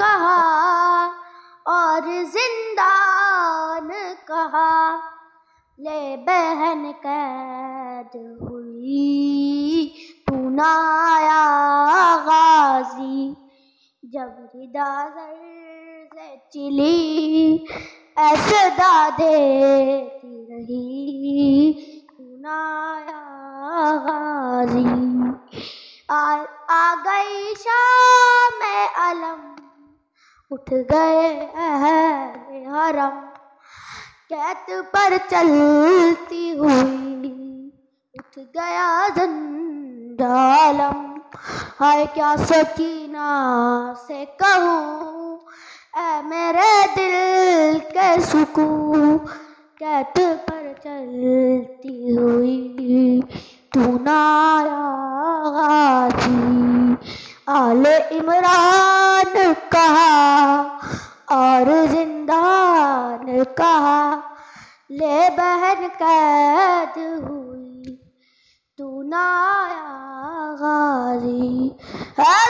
कहा और जिंदान कहा ले बहन कैद हुई तू नाया गाजी। जब रिदा से चिली ऐसे देती रही तू नाया गाजी। आ, आ गई अलम उठ गए हरम। कैत पर चलती हुई उठ गया जंजालम हाय, क्या सकीना से कहूँ, ऐ मेरे दिल के सुकून। कैत पर चलती हुई तू गाजी आले इमरान और जिंदान कहा ले बहन कैद हुई तू ना आया गारी गाजी।